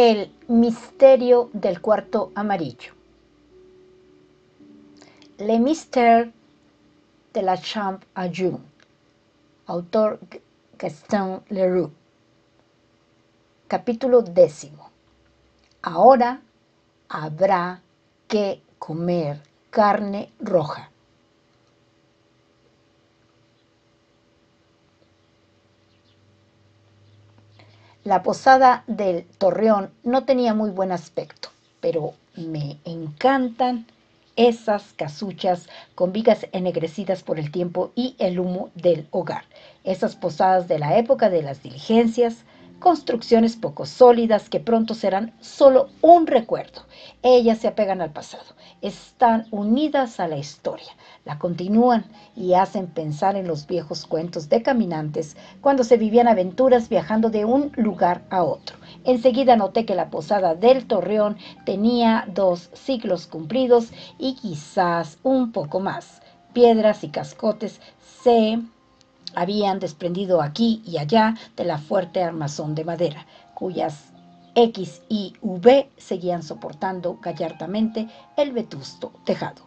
El misterio del cuarto amarillo. Le mystère de la chambre à jour. Autor Gaston Leroux. Capítulo décimo. Ahora habrá que comer carne roja. La posada del Torreón no tenía muy buen aspecto, pero me encantan esas casuchas con vigas ennegrecidas por el tiempo y el humo del hogar, esas posadas de la época de las diligencias, construcciones poco sólidas que pronto serán solo un recuerdo. Ellas se apegan al pasado, están unidas a la historia, la continúan y hacen pensar en los viejos cuentos de caminantes cuando se vivían aventuras viajando de un lugar a otro. Enseguida noté que la posada del Torreón tenía dos siglos cumplidos y quizás un poco más. Piedras y cascotes se habían desprendido aquí y allá de la fuerte armazón de madera, cuyas X y V seguían soportando gallardamente el vetusto tejado.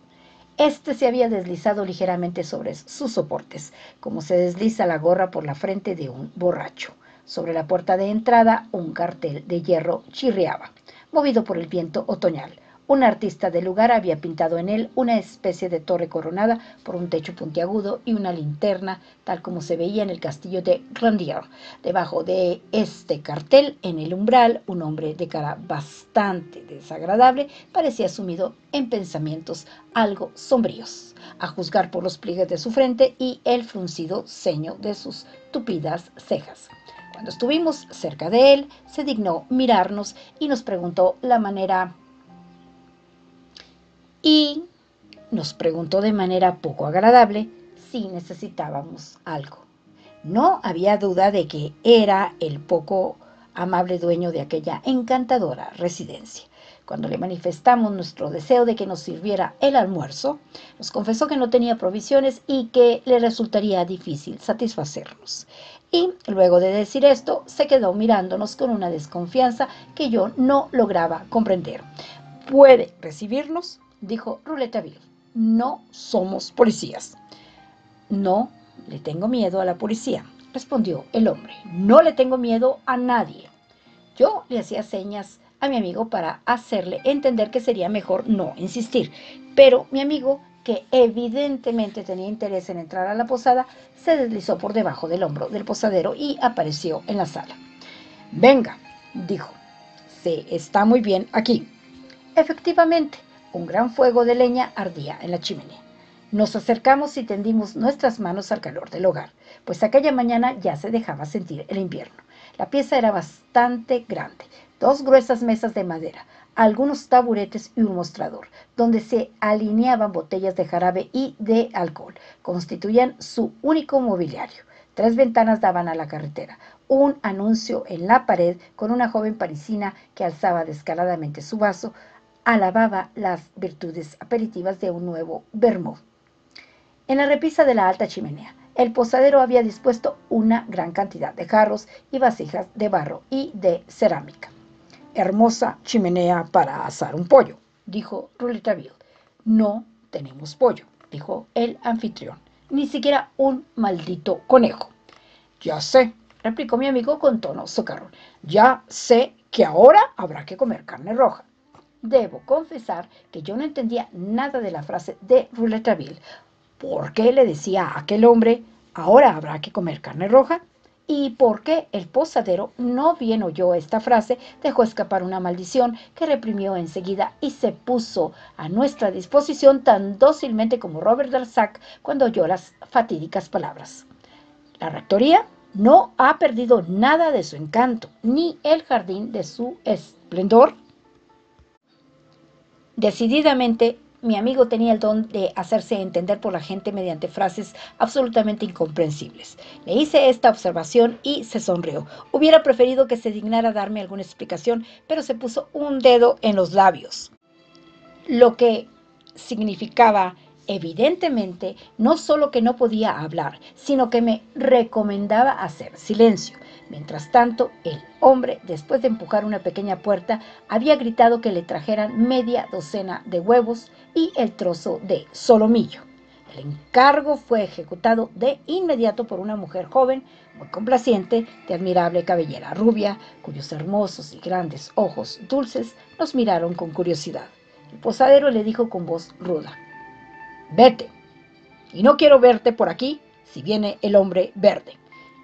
Este se había deslizado ligeramente sobre sus soportes, como se desliza la gorra por la frente de un borracho. Sobre la puerta de entrada, un cartel de hierro chirriaba, movido por el viento otoñal. Un artista del lugar había pintado en él una especie de torre coronada por un techo puntiagudo y una linterna, tal como se veía en el castillo de Grandier. Debajo de este cartel, en el umbral, un hombre de cara bastante desagradable parecía sumido en pensamientos algo sombríos, a juzgar por los pliegues de su frente y el fruncido ceño de sus tupidas cejas. Cuando estuvimos cerca de él, se dignó mirarnos y nos preguntó la manera y nos preguntó de manera poco agradable si necesitábamos algo. No había duda de que era el poco amable dueño de aquella encantadora residencia. Cuando le manifestamos nuestro deseo de que nos sirviera el almuerzo, nos confesó que no tenía provisiones y que le resultaría difícil satisfacernos. Y luego de decir esto, se quedó mirándonos con una desconfianza que yo no lograba comprender. ¿Puede recibirnos? Dijo Rouletabille. No somos policías. No le tengo miedo a la policía, respondió el hombre. No le tengo miedo a nadie. Yo le hacía señas a mi amigo para hacerle entender que sería mejor no insistir, pero mi amigo, que evidentemente tenía interés en entrar a la posada, se deslizó por debajo del hombro del posadero y apareció en la sala. Venga, dijo, se está muy bien aquí. Efectivamente, un gran fuego de leña ardía en la chimenea. Nos acercamos y tendimos nuestras manos al calor del hogar, pues aquella mañana ya se dejaba sentir el invierno. La pieza era bastante grande, dos gruesas mesas de madera, algunos taburetes y un mostrador, donde se alineaban botellas de jarabe y de alcohol, constituían su único mobiliario. Tres ventanas daban a la carretera, un anuncio en la pared con una joven parisina que alzaba descaradamente su vaso, alababa las virtudes aperitivas de un nuevo vermouth. En la repisa de la alta chimenea, el posadero había dispuesto una gran cantidad de jarros y vasijas de barro y de cerámica. Hermosa chimenea para asar un pollo, dijo Rouletabille. No tenemos pollo, dijo el anfitrión, ni siquiera un maldito conejo. Ya sé, replicó mi amigo con tono socarrón. Ya sé que ahora habrá que comer carne roja. Debo confesar que yo no entendía nada de la frase de Rouletabille. ¿Por qué le decía a aquel hombre, ahora habrá que comer carne roja? ¿Y por qué el posadero, no bien oyó esta frase, dejó escapar una maldición que reprimió enseguida y se puso a nuestra disposición tan dócilmente como Robert Darzac cuando oyó las fatídicas palabras? La rectoría no ha perdido nada de su encanto, ni el jardín de su esplendor Decididamente, mi amigo tenía el don de hacerse entender por la gente mediante frases absolutamente incomprensibles. Le hice esta observación y se sonrió. Hubiera preferido que se dignara darme alguna explicación, pero se puso un dedo en los labios, lo que significaba Evidentemente, no solo que no podía hablar, sino que me recomendaba hacer silencio. Mientras tanto, el hombre, después de empujar una pequeña puerta, había gritado que le trajeran media docena de huevos y el trozo de solomillo. El encargo fue ejecutado de inmediato por una mujer joven, muy complaciente, de admirable cabellera rubia, cuyos hermosos y grandes ojos dulces nos miraron con curiosidad. El posadero le dijo con voz ruda, Vete, y no quiero verte por aquí si viene el hombre verde.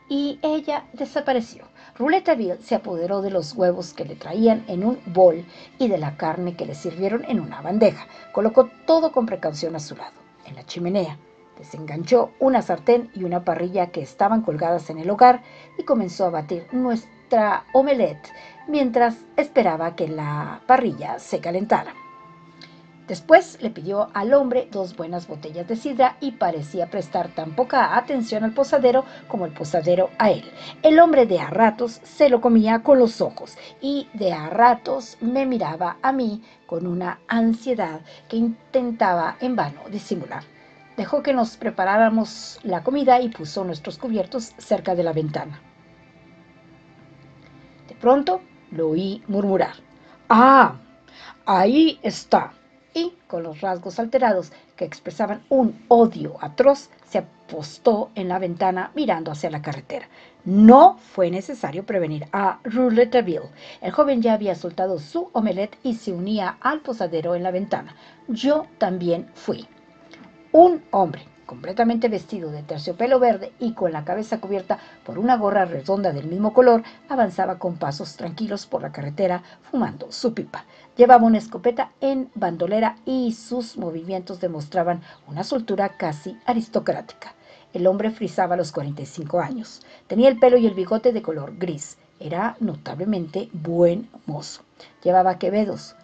Y ella desapareció. Roulettaville se apoderó de los huevos que le traían en un bol y de la carne que le sirvieron en una bandeja. Colocó todo con precaución a su lado en la chimenea. Desenganchó una sartén y una parrilla que estaban colgadas en el hogar y comenzó a batir nuestra omelette mientras esperaba que la parrilla se calentara. Después le pidió al hombre dos buenas botellas de sidra y parecía prestar tan poca atención al posadero como el posadero a él. El hombre de a ratos se lo comía con los ojos y de a ratos me miraba a mí con una ansiedad que intentaba en vano disimular. Dejó que nos preparáramos la comida y puso nuestros cubiertos cerca de la ventana. De pronto lo oí murmurar. Ah, ahí está y, con los rasgos alterados que expresaban un odio atroz, se apostó en la ventana mirando hacia la carretera. No fue necesario prevenir a Rouletteville. El joven ya había soltado su omelette y se unía al posadero en la ventana. Yo también fui. Un hombre completamente vestido de terciopelo verde y con la cabeza cubierta por una gorra redonda del mismo color, avanzaba con pasos tranquilos por la carretera fumando su pipa. Llevaba una escopeta en bandolera y sus movimientos demostraban una soltura casi aristocrática. El hombre frisaba los 45 años. Tenía el pelo y el bigote de color gris. Era notablemente buen mozo. Llevaba quevedos.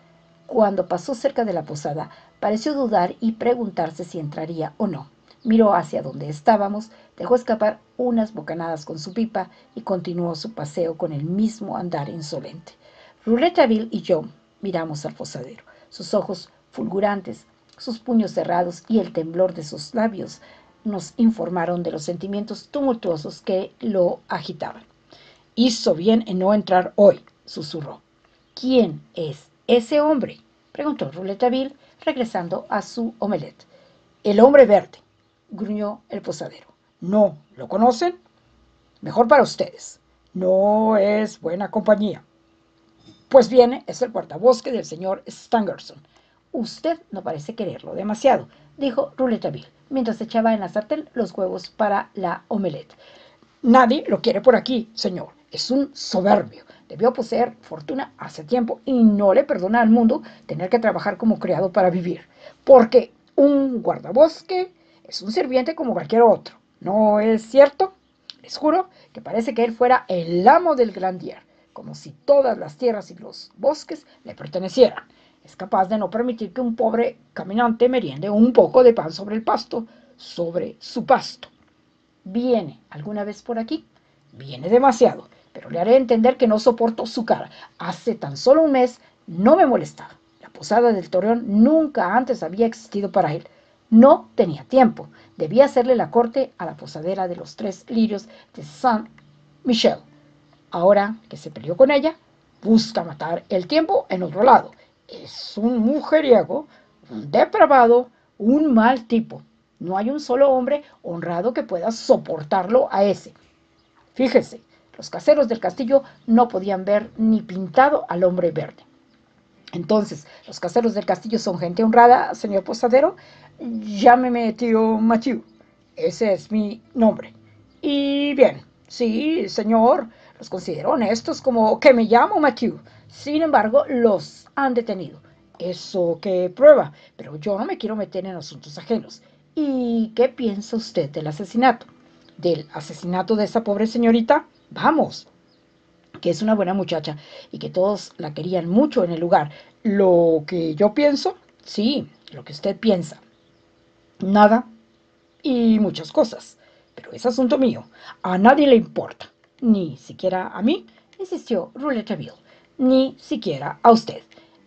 Cuando pasó cerca de la posada, pareció dudar y preguntarse si entraría o no miró hacia donde estábamos, dejó escapar unas bocanadas con su pipa y continuó su paseo con el mismo andar insolente. Roulettaville y yo miramos al posadero. Sus ojos fulgurantes, sus puños cerrados y el temblor de sus labios nos informaron de los sentimientos tumultuosos que lo agitaban. Hizo bien en no entrar hoy, susurró. ¿Quién es ese hombre? preguntó Roulettaville, regresando a su omelette. El hombre verde, gruñó el posadero. No, ¿lo conocen? Mejor para ustedes. No es buena compañía. Pues viene, es el guardabosque del señor Stangerson. Usted no parece quererlo demasiado, dijo Roulettaville, mientras echaba en la sartén los huevos para la omelette. Nadie lo quiere por aquí, señor. Es un soberbio. Debió poseer fortuna hace tiempo y no le perdona al mundo tener que trabajar como criado para vivir. Porque un guardabosque es un sirviente como cualquier otro. ¿No es cierto? Les juro que parece que él fuera el amo del Grandier, como si todas las tierras y los bosques le pertenecieran. Es capaz de no permitir que un pobre caminante meriende un poco de pan sobre el pasto, sobre su pasto. ¿Viene alguna vez por aquí? Viene demasiado, pero le haré entender que no soporto su cara. Hace tan solo un mes no me molestaba. La posada del Torreón nunca antes había existido para él. No tenía tiempo. Debía hacerle la corte a la posadera de los tres lirios de Saint-Michel. Ahora que se peleó con ella, busca matar el tiempo en otro lado. Es un mujeriego, un depravado, un mal tipo. No hay un solo hombre honrado que pueda soportarlo a ese. Fíjese, los caseros del castillo no podían ver ni pintado al hombre verde. Entonces, los caseros del castillo son gente honrada, señor posadero. Llámeme tío Mathieu. Ese es mi nombre. Y bien, sí, señor, los considero honestos como que me llamo Mathieu. Sin embargo, los han detenido. Eso que prueba, pero yo no me quiero meter en asuntos ajenos. ¿Y qué piensa usted del asesinato? ¿Del asesinato de esa pobre señorita? Vamos, que es una buena muchacha y que todos la querían mucho en el lugar. Lo que yo pienso, sí, lo que usted piensa. Nada y muchas cosas. Pero es asunto mío. A nadie le importa. Ni siquiera a mí, insistió Rouletteville. Ni siquiera a usted.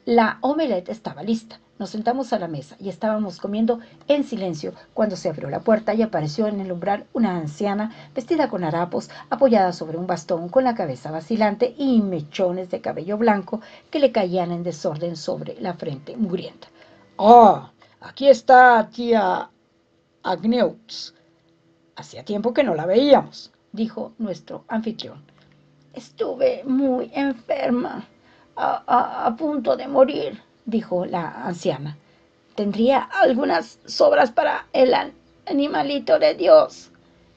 La omelette estaba lista. Nos sentamos a la mesa y estábamos comiendo en silencio cuando se abrió la puerta y apareció en el umbral una anciana vestida con harapos, apoyada sobre un bastón con la cabeza vacilante y mechones de cabello blanco que le caían en desorden sobre la frente mugrienta. ¡Ah! aquí está tía Agneux. Hacía tiempo que no la veíamos, dijo nuestro anfitrión. Estuve muy enferma, a, a punto de morir, dijo la anciana. ¿Tendría algunas sobras para el animalito de Dios?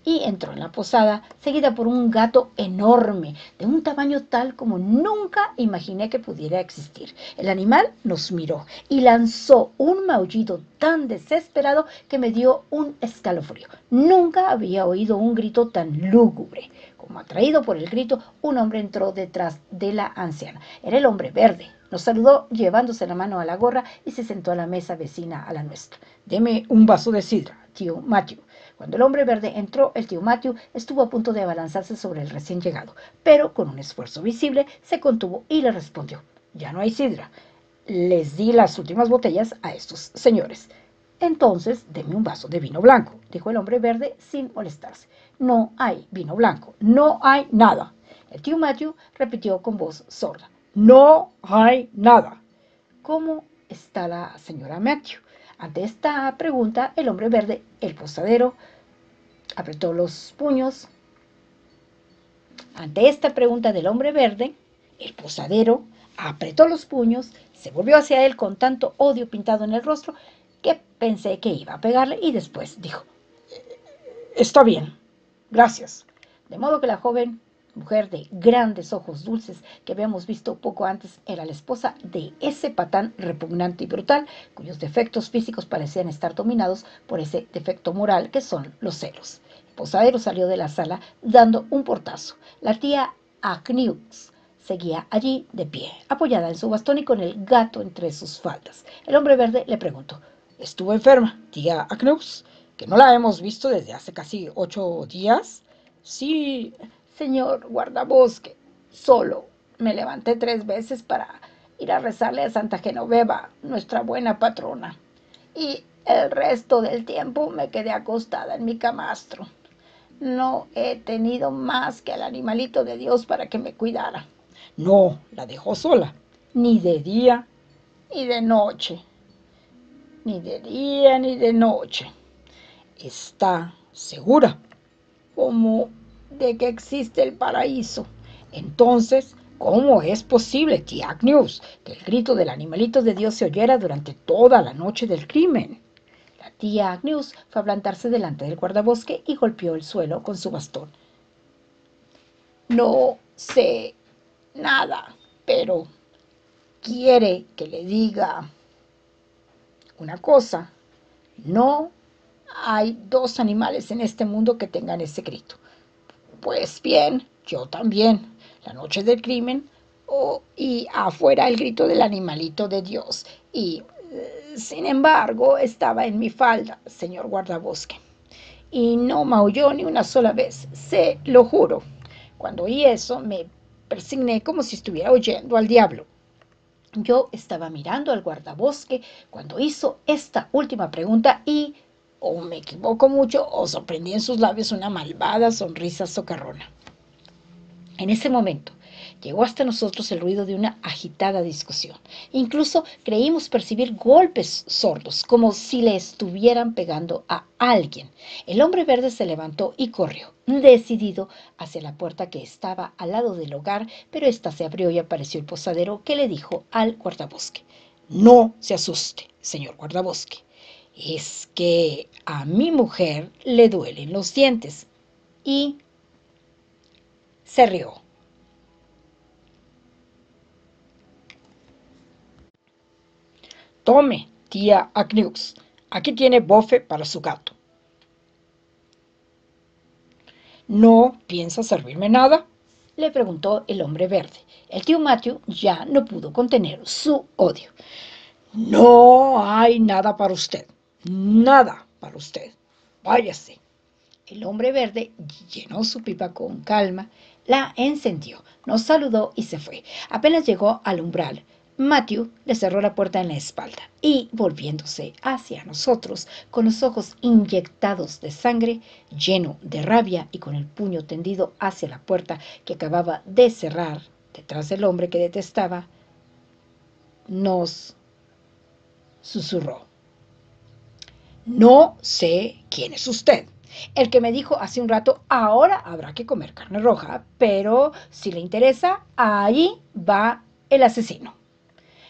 Y entró en la posada, seguida por un gato enorme, de un tamaño tal como nunca imaginé que pudiera existir. El animal nos miró y lanzó un maullido tan desesperado que me dio un escalofrío. Nunca había oído un grito tan lúgubre. Como atraído por el grito, un hombre entró detrás de la anciana. Era el hombre verde, nos saludó llevándose la mano a la gorra y se sentó a la mesa vecina a la nuestra. Deme un vaso de sidra, tío Matthew. Cuando el hombre verde entró, el tío Matthew estuvo a punto de abalanzarse sobre el recién llegado, pero con un esfuerzo visible se contuvo y le respondió, ya no hay sidra. Les di las últimas botellas a estos señores. Entonces, deme un vaso de vino blanco, dijo el hombre verde sin molestarse. No hay vino blanco, no hay nada. El tío Matthew repitió con voz sorda. No hay nada. ¿Cómo está la señora Matthew? Ante esta pregunta, el hombre verde, el posadero, apretó los puños. Ante esta pregunta del hombre verde, el posadero apretó los puños, se volvió hacia él con tanto odio pintado en el rostro que pensé que iba a pegarle y después dijo, Está bien, gracias. De modo que la joven mujer de grandes ojos dulces que habíamos visto poco antes, era la esposa de ese patán repugnante y brutal, cuyos defectos físicos parecían estar dominados por ese defecto moral que son los celos. El posadero salió de la sala dando un portazo. La tía Agnews seguía allí de pie, apoyada en su bastón y con el gato entre sus faldas. El hombre verde le preguntó, ¿estuvo enferma, tía Agnews? ¿Que no la hemos visto desde hace casi ocho días? Sí, Señor guardabosque, solo me levanté tres veces para ir a rezarle a Santa Genoveva, nuestra buena patrona. Y el resto del tiempo me quedé acostada en mi camastro. No he tenido más que al animalito de Dios para que me cuidara. No, la dejó sola. Ni de día, ni de noche. Ni de día, ni de noche. ¿Está segura? Como de que existe el paraíso. Entonces, ¿cómo es posible, tía Agnews, que el grito del animalito de Dios se oyera durante toda la noche del crimen? La tía Agnews fue a plantarse delante del guardabosque y golpeó el suelo con su bastón. No sé nada, pero quiere que le diga una cosa. No hay dos animales en este mundo que tengan ese grito. Pues bien, yo también. La noche del crimen y afuera el grito del animalito de Dios. Y, eh, sin embargo, estaba en mi falda, señor guardabosque. Y no maulló ni una sola vez, se lo juro. Cuando oí eso, me persigné como si estuviera oyendo al diablo. Yo estaba mirando al guardabosque cuando hizo esta última pregunta y o me equivoco mucho, o sorprendí en sus labios una malvada sonrisa socarrona. En ese momento llegó hasta nosotros el ruido de una agitada discusión. Incluso creímos percibir golpes sordos, como si le estuvieran pegando a alguien. El hombre verde se levantó y corrió, decidido, hacia la puerta que estaba al lado del hogar, pero ésta se abrió y apareció el posadero que le dijo al guardabosque, No se asuste, señor guardabosque es que a mi mujer le duelen los dientes. Y se rió. Tome, tía Agnews, aquí tiene bofe para su gato. ¿No piensa servirme nada? Le preguntó el hombre verde. El tío Matthew ya no pudo contener su odio. No hay nada para usted nada para usted. Váyase. El hombre verde llenó su pipa con calma, la encendió, nos saludó y se fue. Apenas llegó al umbral, Matthew le cerró la puerta en la espalda y, volviéndose hacia nosotros, con los ojos inyectados de sangre, lleno de rabia y con el puño tendido hacia la puerta que acababa de cerrar detrás del hombre que detestaba, nos susurró. No sé quién es usted. El que me dijo hace un rato, ahora habrá que comer carne roja, pero si le interesa, ahí va el asesino.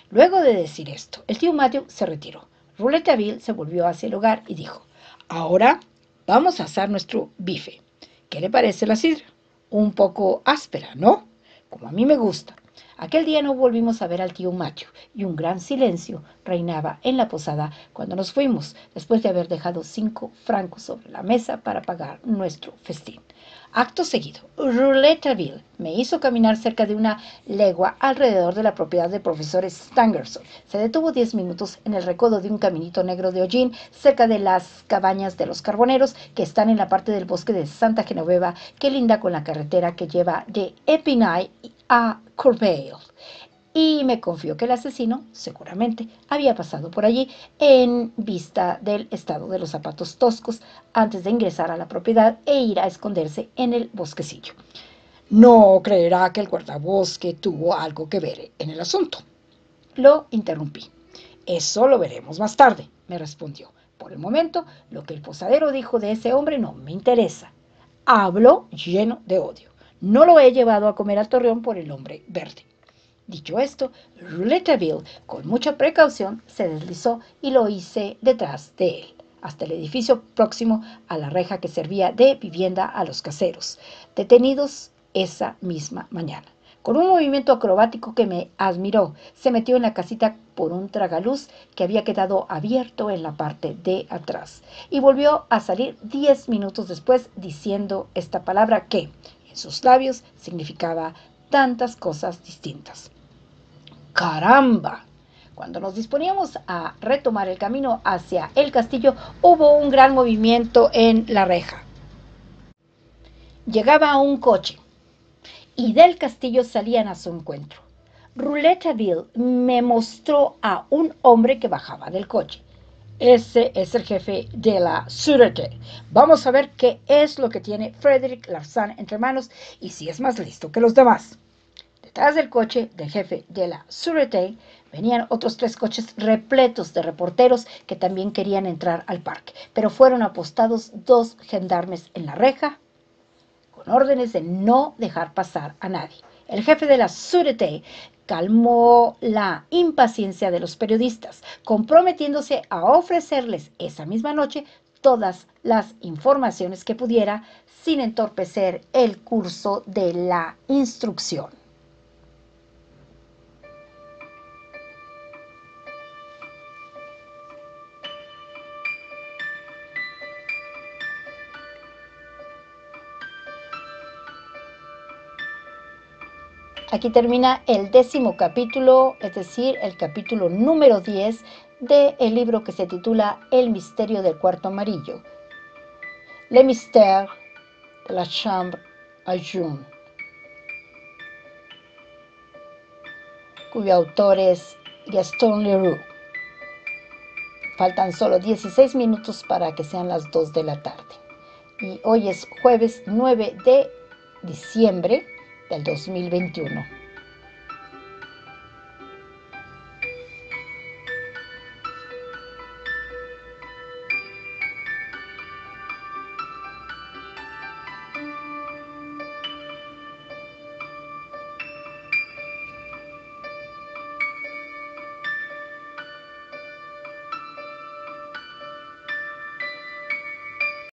Luego de decir esto, el tío Matthew se retiró. Rouletabille se volvió hacia el hogar y dijo, ahora vamos a asar nuestro bife. ¿Qué le parece la sidra? Un poco áspera, ¿no? Como a mí me gusta. Aquel día no volvimos a ver al tío Matthew y un gran silencio reinaba en la posada cuando nos fuimos, después de haber dejado cinco francos sobre la mesa para pagar nuestro festín. Acto seguido, Roulettaville me hizo caminar cerca de una legua alrededor de la propiedad del profesor Stangerson. Se detuvo diez minutos en el recodo de un caminito negro de hollín cerca de las cabañas de los carboneros que están en la parte del bosque de Santa Genoveva que linda con la carretera que lleva de Epinay a Corbeil y me confió que el asesino, seguramente, había pasado por allí en vista del estado de los zapatos toscos antes de ingresar a la propiedad e ir a esconderse en el bosquecillo. No creerá que el guardabosque tuvo algo que ver en el asunto. Lo interrumpí. Eso lo veremos más tarde, me respondió. Por el momento, lo que el posadero dijo de ese hombre no me interesa. Hablo lleno de odio. No lo he llevado a comer al torreón por el hombre verde. Dicho esto, Rouletteville, con mucha precaución, se deslizó y lo hice detrás de él, hasta el edificio próximo a la reja que servía de vivienda a los caseros, detenidos esa misma mañana. Con un movimiento acrobático que me admiró, se metió en la casita por un tragaluz que había quedado abierto en la parte de atrás y volvió a salir diez minutos después diciendo esta palabra que, en sus labios significaba tantas cosas distintas. ¡Caramba! Cuando nos disponíamos a retomar el camino hacia el castillo, hubo un gran movimiento en la reja. Llegaba un coche y del castillo salían a su encuentro. Rouletteville me mostró a un hombre que bajaba del coche. Ese es el jefe de la Sûreté. Vamos a ver qué es lo que tiene Frederick Larsan entre manos y si es más listo que los demás. Detrás del coche del jefe de la Sûreté venían otros tres coches repletos de reporteros que también querían entrar al parque, pero fueron apostados dos gendarmes en la reja con órdenes de no dejar pasar a nadie. El jefe de la Sûreté calmó la impaciencia de los periodistas, comprometiéndose a ofrecerles esa misma noche todas las informaciones que pudiera sin entorpecer el curso de la instrucción. Aquí termina el décimo capítulo, es decir, el capítulo número 10 del libro que se titula El misterio del cuarto amarillo. Le mystère de la chambre à jaune, cuyo autor es Gaston Leroux. Faltan solo 16 minutos para que sean las 2 de la tarde. Y hoy es jueves 9 de diciembre del 2021.